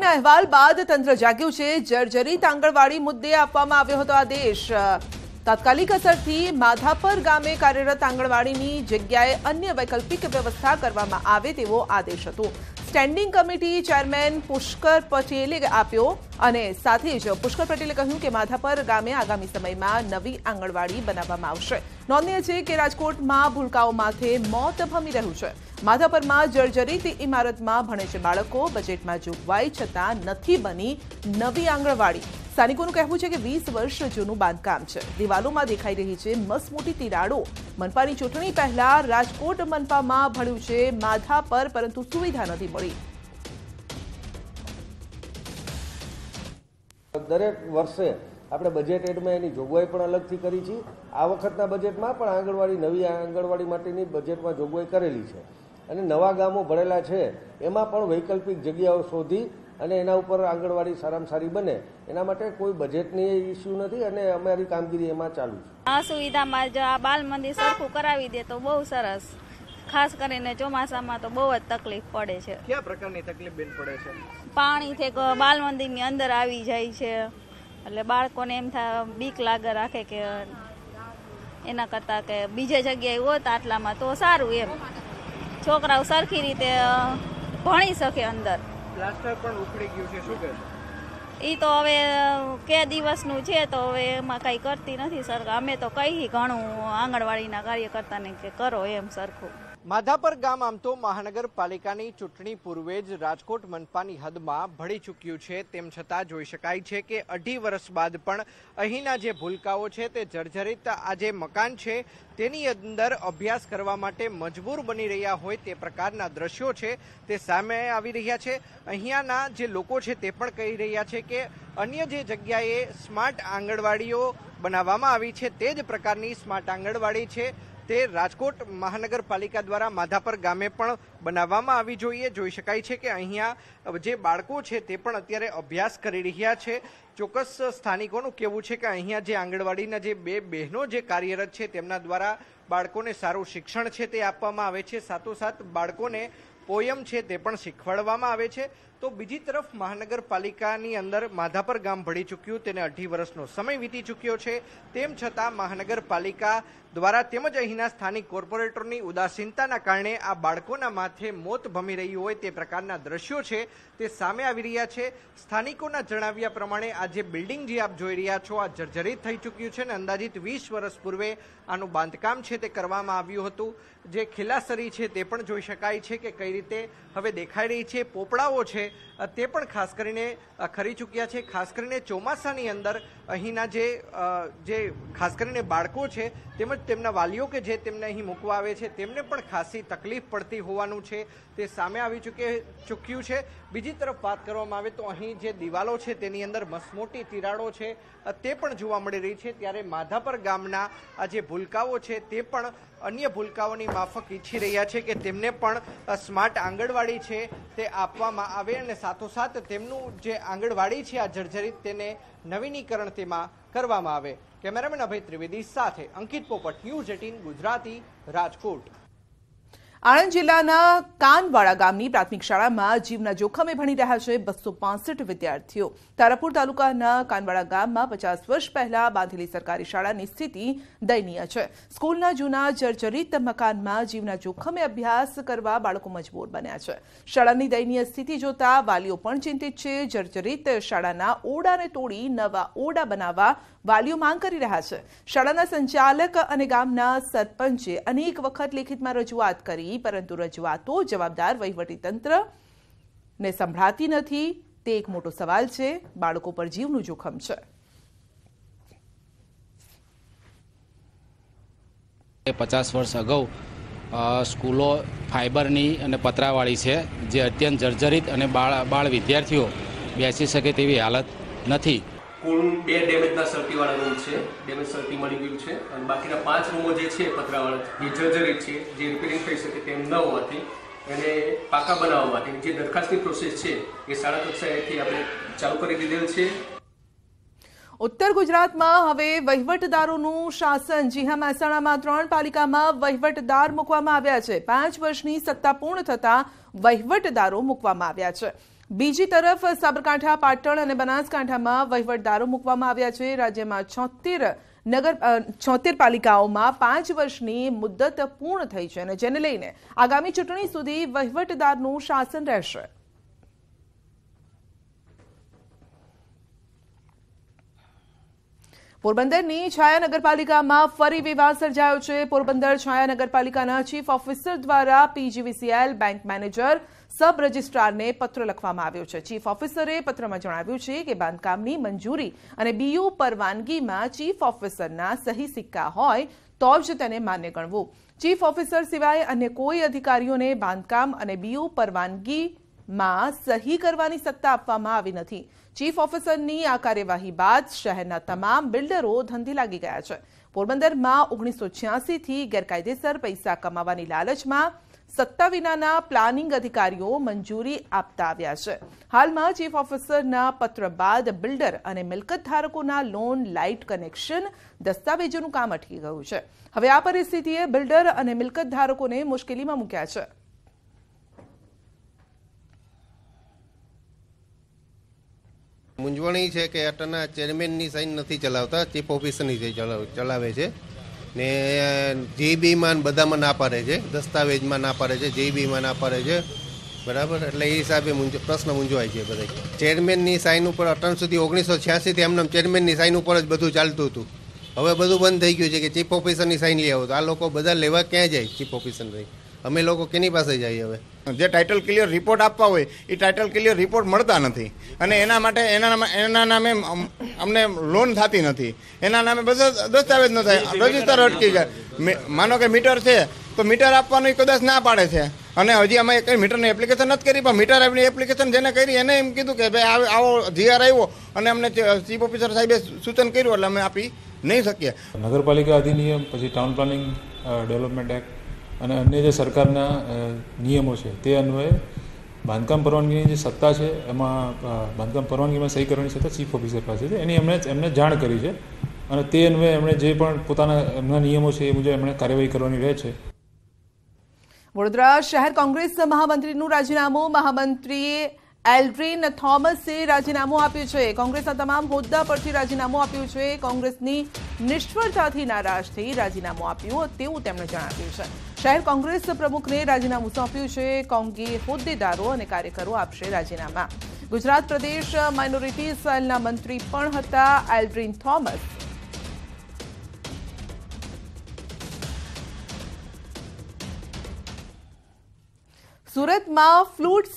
કમિટીના અહેવાલ બાદ તંત્ર જાગ્યું છે. જર્જરિત આંગણવાડી મુદ્દે આપવામાં આવ્યો હતો આદેશ. તાત્કાલિક અસરથી માધાપર ગામે કાર્યરત આંગણવાડીની જગ્યાએ અન્ય વૈકલ્પિક વ્યવસ્થા કરવામાં આવે તેવો આદેશ હતો. સ્ટેન્ડિંગ કમિટી ચેરમેન પુષ્કર પટેલે આપ્યો અને સાથે જ પુષ્કર પટેલે કહ્યું કે માધાપર ગામે આગામી સમયમાં નવી આંગણવાડી બનાવવામાં આવશે. નોંધનીય છે કે રાજકોટમાં ભૂલકાઓ માથે મોત ભમી રહ્યું છે. માધાપરમાં જર્જરિત ઇમારતમાં ભણે છે બાળકો. બજેટમાં જોગવાઈ છતાં નથી બની નવી આંગણવાડી. સ્થાનિકોનું કહેવું છે કે વીસ વર્ષ જૂનું બાંધકામ છે. દિવાલોમાં દેખાઈ રહી છે મસમોટી તિરાડો. મનપાની ચૂંટણી પહેલા રાજકોટ મનપામાં ભણ્યું છે માધાપર પરંતુ સુવિધા નથી મળી. દરેક વર્ષે આપણે બજેટ એડમાં એની જોગવાઈ પણ અલગથી કરી છે. આ વખતના બજેટમાં પણ આંગણવાડી, નવી આંગણવાડી માટેની બજેટમાં જોગવાઈ કરેલી છે. અને નવા ગામો ભરેલા છે એમાં પણ વૈકલ્પિક જગ્યાઓ શોધી અને એના ઉપર આંગણવાડી સારામાં સારી બને. એના માટે કોઈ બજેટની ઇસ્યુ નથી અને અમારી કામગીરી એમાં ચાલુ છે. આ સુવિધામાં જો આ બાલ મંદિર સરખું કરાવી દે તો બહુ સરસ. ખાસ કરીને ચોમાસામાં તો બહુ જ તકલીફ પડે છે. કયા પ્રકારની તકલીફ બેન પડે છે? પાણીથી બાલ મંદિરની અંદર આવી જાય છે. એટલે બાળકોને એમ થાય બીક લાગે રાખે કે એના કરતાં કે બીજે જગ્યાએ હોત આટલામાં તો સારું એમ. છોકરાઓ સરખી રીતે ભણી શકે અંદર. પ્લાસ્ટર પણ ઉખડી ગયું છે શું એ તો હવે કે દિવસનું છે તો હવે એમાં કંઈ કરતી નથી સરકાર અમે તો કહી ઘણું આંગણવાડીના કાર્યકર્તાને કે કરો એમ સરખું. માધાપર ગામ આમ તો મહાનગરપાલિકાની ચૂંટણી પૂર્વે જ રાજકોટ મનપાની હદમાં ભળી ચૂક્યું છે. તેમ છતાં જોઈ શકાય છે કે અઢી વર્ષ બાદ પણ અહીંના જે ભૂલકાઓ છે તે જર્જરિત આ જે મકાન છે. તેની અંદર અભ્યાસ કરવા માટે મજબૂર બની રહ્યા હોય તે પ્રકારના દ્રશ્યો છે તે સામે આવી રહ્યા છે. અહીંયાના જે લોકો છે તે પણ કહી રહ્યા છે કે અન્ય જે જગ્યાએ સ્માર્ટ આંગણવાડીઓ બનાવવામાં આવી છે તે જ પ્રકારની સ્માર્ટ આંગણવાડી છે. તે રાજકોટ મહાનગરપાલિકા દ્વારા માધાપર ગામે પણ બનાવવામાં આવી જોઈએ. જોઈ શકાય છે કે અહીંયા જે બાળકો છે તે પણ અત્યારે અભ્યાસ કરી રહ્યા છે. ચોક્કસ સ્થાનિકોનું કહેવું છે કે અહીંયા જે આંગણવાડીના જે બે બહેનો જે કાર્યરત છે તેમના દ્વારા બાળકોને સારું શિક્ષણ છે તે આપવામાં આવે છે. સાથોસાથ બાળકોને પોયમ છે તે પણ શીખવાડવામાં આવે છે. તો બીજી તરફ મહાનગરપાલિકાની અંદર માધાપર ગામ ભળી ચૂક્યું, તેને અઢી વર્ષનો સમય વીતી ચૂક્યો છે. તેમ છતાં મહાનગરપાલિકા દ્વારા તેમજ અહીંના સ્થાનિક કોર્પોરેટરની ઉદાસીનતાના કારણે આ બાળકોના માથે મોત ભમી રહ્યું હોય તે પ્રકારના દ્રશ્યો છે, તે સામે આવી રહ્યા છે. સ્થાનિકોના જણાવ્યા પ્રમાણે આ જે બિલ્ડિંગ જે આપ જોઈ રહ્યા છો, આ જર્જરિત થઈ ચૂક્યું છે અને અંદાજિત વીસ વર્ષ પૂર્વે આનું બાંધકામ છે તે કરવામાં આવ્યું હતું. જે ખિલાસરી છે તે પણ જોઈ શકાય છે કે કઈ રીતે હવે દેખાઈ રહી છે, પોપડાઓ છે તે પણ ખાસ કરીને ખરી ચૂક્યા છે. ખાસ કરીને ચોમાસાની અંદર અહીંના જે જે ખાસ કરીને બાળકો છે, તેમજ તેમના વાલીઓ કે જે તેમને અહીં મૂકવા આવે છે, તેમને પણ ખાસી તકલીફ પડતી હોવાનું છે. તે સામે આવી ચૂકે, ચૂક્યું છે. બીજી તરફ વાત કરવામાં આવે તો અહીં જે દિવાલો છે, તેની અંદર મસમોટી તિરાડો છે. તે પણ જોવા મળી રહી છે. ત્યારે માધાપર ગામના આ જે ભૂલકાઓ છે, તે પણ અન્ય ભૂલકાઓની માફક ઈચ્છી રહ્યા છે કે તેમને પણ સ્માર્ટ આંગણવાડી છે તે આપવામાં આવે અને સાથોસાથ તેમનું જે આંગણવાડી છે આ જર્જરિત તેને નવીનીકરણ તેમાં કરવામાં આવે. કેમેરામેન અભય ત્રિવેદી સાથે અંકિત પોપટ, ન્યૂઝ એટીન, ગુજરાતી રાજકોટ. આણંદ જિલ્લાના કાનવાડા ગામની પ્રાથમિક શાળામાં જીવના જોખમે ભણી રહ્યા છે બસો પાંસઠ વિદ્યાર્થીઓ. તારાપુર તાલુકાના કાનવાડા ગામમાં પચાસ વર્ષ પહેલા બાંધેલી સરકારી શાળાની સ્થિતિ દયનીય છે. સ્કૂલના જૂના જર્જરિત મકાનમાં જીવના જોખમે અભ્યાસ કરવા બાળકો મજબૂર બન્યા છે. શાળાની દયનીય સ્થિતિ જોતા વાલીઓ પણ ચિંતિત છે. જર્જરિત શાળાના ઓરડાને તોડી નવા ઓરડા બનાવવા વાલીઓ માંગ કરી રહ્યા છે. શાળાના સંચાલક અને ગામના સરપંચે અનેક વખત લેખિતમાં રજૂઆત કરી પરંતુ રજૂઆતો જવાબદાર વહીવટીતંત્ર ને સંભળાતી નથી. તે એક મોટો સવાલ છે. બાળકો પર જીવનું જોખમ છે. પચાસ વર્ષ અગાઉ સ્કૂલો ફાઇબરની અને પતરાવાળી છે, જે અત્યંત જર્જરિત અને બાળ બાળ વિદ્યાર્થીઓ બેસી શકે તેવી હાલત નથી. કુલ બે ડેમેજના સર્ટીવાળા રૂમ છે. ડેમેજ સર્ટી મળી ગયું છે. અને બાકીના પાંચ રૂમો જે છે પતરાવાળા એ જર્જરિત છે, જે રિપેરિંગ થઈ શકે તેમ ન હોવાથી એને પાકા બનાવવા માટે, જે દરખાસ્તની પ્રોસેસ છે, એ શાળા કક્ષાએથી આપણે ચાલુ કરી દીધેલ છે. ઉત્તર ગુજરાતમાં હવે વહીવટદારોનું શાસન. જી હા મહેસાણામાં ત્રણ પાલિકામાં વહીવટદાર મૂકવામાં આવ્યા છે. પાંચ વર્ષની સત્તા પૂર્ણ થતા વહીવટદારો મૂકવામાં આવ્યા છે. બીજી તરફ સાબરકાંઠા, પાટણ અને બનાસકાંઠામાં વહીવટદારો મૂકવામાં આવ્યા છે. રાજ્યમાં છોતેર નગર છોતેર પાલિકાઓમાં પાંચ વર્ષની મુદ્દત પૂર્ણ થઈ છે અને જેને લઈને આગામી ચૂંટણી સુધી વહીવટદારનું શાસન રહેશે. પોરબંદરની છાયા નગરપાલિકામાં ફરી વિવાદ સર્જાયો છે. પોરબંદર છાયા નગરપાલિકાના ચીફ ઓફિસર દ્વારા પીજીવીસીએલ બેંક મેનેજર સબ રજિસ્ટ્રારને પત્ર લખવામાં આવ્યો છે. ચીફ ઓફિસરે પત્રમાં જણાવ્યું છે કે બાંધકામની મંજૂરી અને બીયુ પરવાનગીમાં ચીફ ઓફિસરના સહી સિક્કા હોય તો જ તેને માન્ય ગણવું. ચીફ ઓફિસર સિવાય અન્ય કોઈ અધિકારીઓને બાંધકામ અને બીયુ પરવાનગીમાં સહી કરવાની સત્તા આપવામાં આવી નથી. ચીફ ઓફિસરની આ કાર્યવાહી બાદ શહેરના તમામ બિલ્ડરો ધંધી લાગી ગયા છે. પોરબંદરમાં ઓગણીસો છ્યાસીથી ગેરકાયદેસર પૈસા કમાવાની લાલચમાં સત્તા વિનાના પ્લાનિંગ અધિકારીઓ મંજૂરી આપતા આવ્યા છે. હાલમાં ચીફ ઓફિસરના પત્ર બાદ બિલ્ડર અને મિલકત ધારકોના લોન, લાઇટ કનેક્શન દસ્તાવેજોનું કામ અટકી ગયું છે. હવે આ પરિસ્થિતિએ બિલ્ડર અને મિલકત ધારકોને મુશ્કેલીમાં મૂક્યા છે. મૂંઝવણી છે કે અટના ચેરમેનની સાઇન નથી ચલાવતા, ચીફ ઓફિસરની ચલાવે છે. ને જીબીમાં બધામાં ના પાડે છે, દસ્તાવેજમાં ના પાડે છે જીબીમાં ના પાડે છે, બરાબર? એટલે એ હિસાબે પ્રશ્ન મૂંઝવાય છે બધા ચેરમેનની સાઇન ઉપર અટન સુધી ઓગણીસો છ્યાસીથી એમને ચેરમેનની સાઇન ઉપર જ બધું ચાલતું હતું. હવે બધું બંધ થઈ ગયું છે કે ચીફ ઓફિસરની સાઇન લઈ આવો. તો આ લોકો બધા લેવા ક્યાં જાય ચીફ ઓફિસરની અમે લોકો કેની પાસે જઈએ હવે? જે ટાઇટલ ક્લિયર રિપોર્ટ આપવા હોય એ ટાઇટલ ક્લિયર રિપોર્ટ મળતા નથી. અને એના માટે એના એના નામે અમને લોન થતી નથી. એના નામે બધા દસ્તાવેજ ન થાય. રજિસ્ટર અટકી જાય. મી- માનો કે મીટર છે તો મીટર આપવાનું કદાચ ના પાડે છે. અને હજી અમે કંઈ મીટરની એપ્લિકેશન નથી કરી પણ મીટર એમની એપ્લિકેશન જેને કરી એને એમ કીધું કે ભાઈ આવો જીઆર આવ્યો અને અમને ચીફ ઓફિસર સાહેબે સૂચન કર્યું એટલે અમે આપી નહીં શકીએ. નગરપાલિકા અધિનિયમ પછી ટાઉન પ્લાનિંગ ડેવલપમેન્ટ એક્ટ અને અન્ય જે સરકારના નિયમો છે, તે અન્વયે બાંધકામ પરવાનગીની જે સત્તા છે, એમાં બાંધકામ પરવાનગીમાં સહી કરવાની સત્તા ચીફ ઓફિસર પાસે છે. એની એમણે એમને જાણ કરી છે. અને તે અન્વયે એમણે જે પણ પોતાના, એમના નિયમો છે એ મુજબ એમણે કાર્યવાહી કરવાની રહે છે. વડોદરા શહેર કોંગ્રેસ મહામંત્રીનું રાજીનામું મહામંત્રી એલ્ડ્રીન થોમસે રાજીનામું આપ્યું છે. કોંગ્રેસના તમામ હોદ્દા પરથી રાજીનામું આપ્યું છે. કોંગ્રેસની નિષ્ફળતાથી નારાજ થઈ રાજીનામું આપ્યું, તેવું તેમણે જણાવ્યું છે. શહેર કોંગ્રેસ પ્રમુખને રાજીનામું સોંપ્યું છે. કોંગે હોદ્દેદારો અને કાર્યકરો આપશે રાજીનામા. ગુજરાત પ્રદેશ માઇનોરિટી સેલના મંત્રી પણ હતા એલ્ડ્રીન થોમસ. સુરતમાં ફ્લૂટ